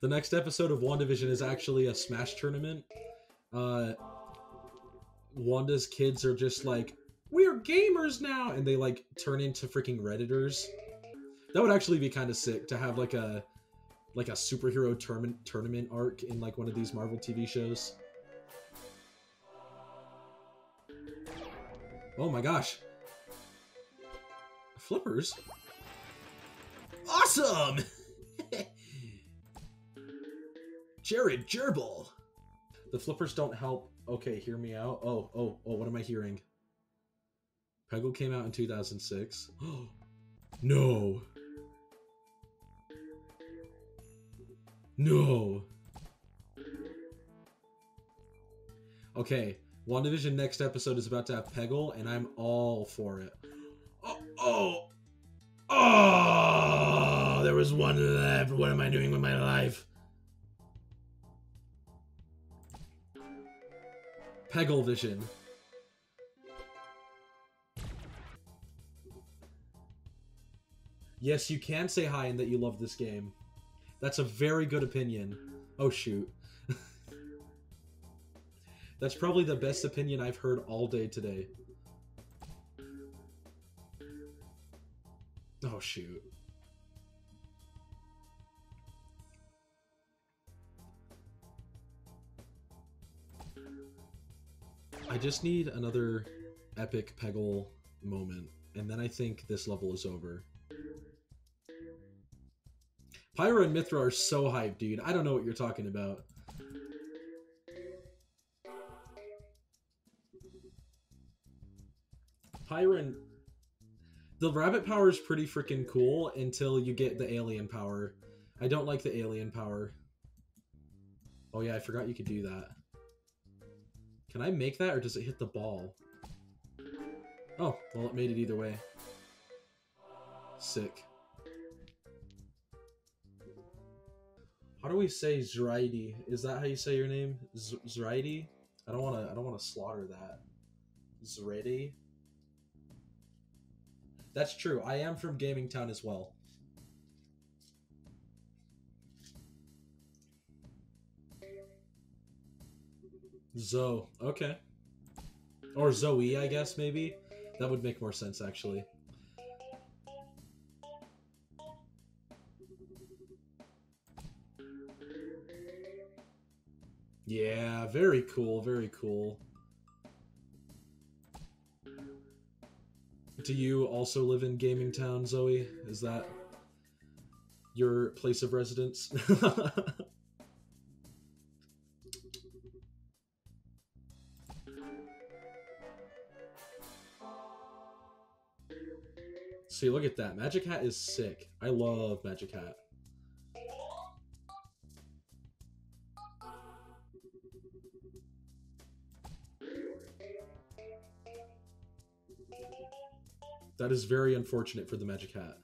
The next episode of WandaVision is actually a Smash tournament. Uh, Wanda's kids are just like, we're gamers now, and they like turn into freaking redditors. That would actually be kind of sick to have like a like a superhero tournament tournament arc in like one of these Marvel TV shows. Oh my gosh. Flippers? Awesome! Jared Gerbil. The flippers don't help. Okay, hear me out. Oh, oh, oh, what am I hearing? Peggle came out in 2006. no. No. Okay, WandaVision next episode is about to have Peggle, and I'm all for it. Oh, oh, oh, there was one left. What am I doing with my life? Peggle Vision. Yes, you can say hi and that you love this game. That's a very good opinion. Oh, shoot. That's probably the best opinion I've heard all day today. Oh, shoot. I just need another epic Peggle moment, and then I think this level is over. Pyra and Mithra are so hyped, dude. I don't know what you're talking about. Pyra. The rabbit power is pretty freaking cool until you get the alien power. I don't like the alien power. Oh yeah, I forgot you could do that. Can I make that or does it hit the ball? Oh, well it made it either way. Sick. How do we say Zraidi? Is that how you say your name? Z Zraidi? I don't want to. I don't want to slaughter that. Zraidi. That's true. I am from Gaming Town as well. Zoe. Okay. Or Zoe, I guess, maybe? That would make more sense, actually. Yeah, very cool, very cool. Do you also live in Gaming Town, Zoe? Is that your place of residence? See, look at that. Magicat is sick. I love Magicat. That is very unfortunate for the Magicat.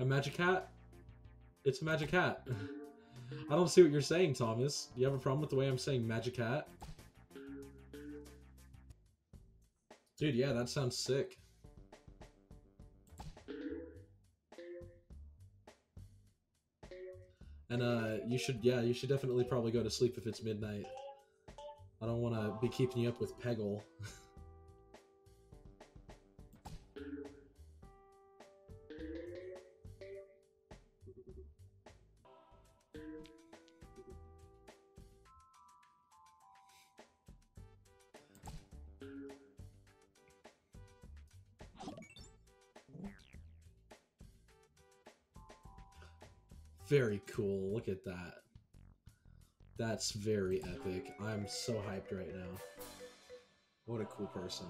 A Magicat? It's a Magicat. I don't see what you're saying, Thomas. You have a problem with the way I'm saying Magicat? Dude, yeah, that sounds sick. And uh, you should, yeah, you should definitely probably go to sleep if it's midnight. I don't want to be keeping you up with Peggle. Very cool. Look at that. That's very epic. I'm so hyped right now. What a cool person.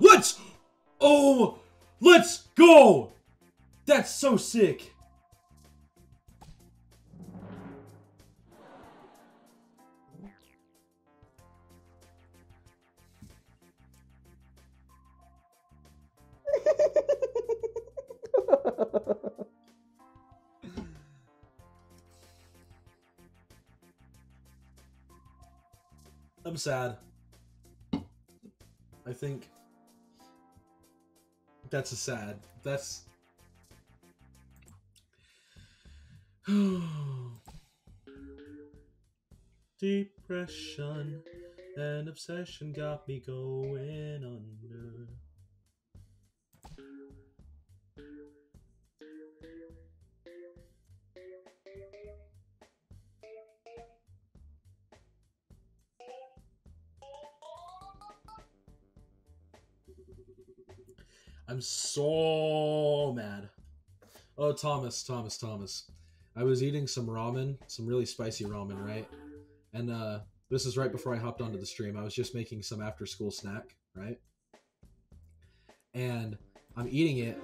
Let's... Oh! Let's go! That's so sick! Sad. I think that's a sad. That's depression and obsession got me going under. I'm so mad. Oh, Thomas, Thomas, Thomas. I was eating some ramen, some really spicy ramen, right? And uh this is right before I hopped onto the stream. I was just making some after school snack, right? And I'm eating it,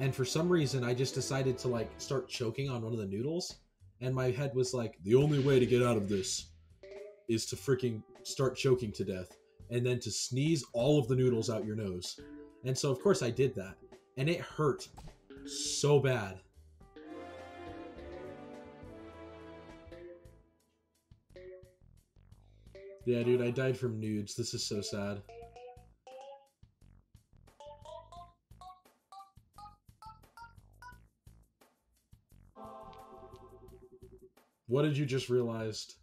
and for some reason I just decided to like start choking on one of the noodles, and my head was like, the only way to get out of this is to freaking start choking to death and then to sneeze all of the noodles out your nose. And so of course I did that. And it hurt so bad. Yeah, dude, I died from nudes. This is so sad. What did you just realized?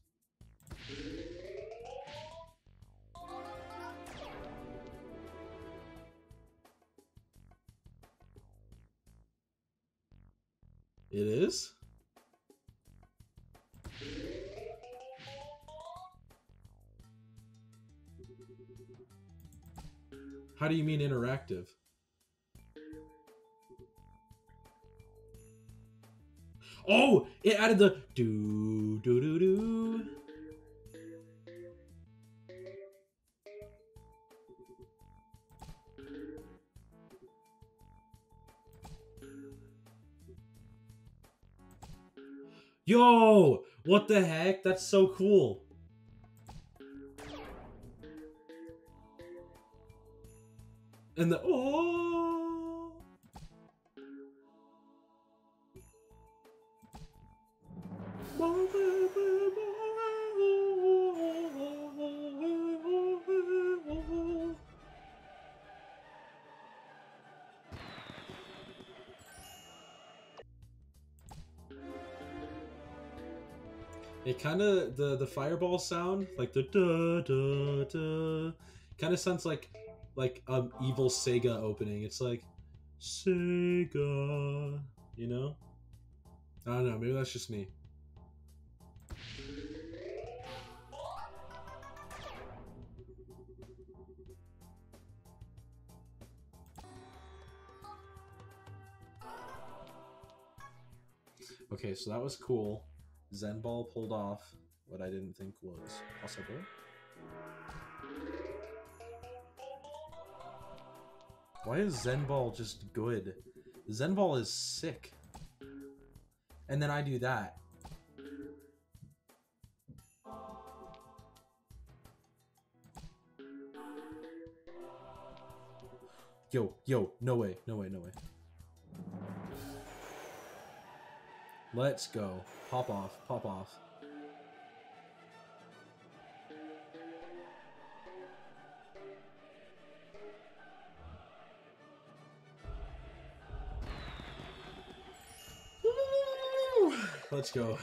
It is? How do you mean interactive? Oh, it added the do do do do. Yo, what the heck? That's so cool. And the oh. It kind of the the fireball sound, like the da da da, kind of sounds like like um evil Sega opening. It's like Sega, you know. I don't know. Maybe that's just me. Okay, so that was cool. Zen Ball pulled off what I didn't think was possible. Why is Zen Ball just good? Zen Ball is sick. And then I do that. Yo, yo, no way, no way, no way. Let's go. Pop off, pop off. Let's go.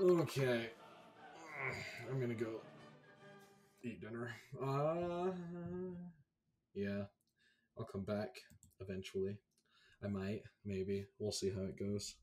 Okay. I'm gonna go eat dinner. Uh, yeah. I'll come back eventually. I might, maybe. We'll see how it goes.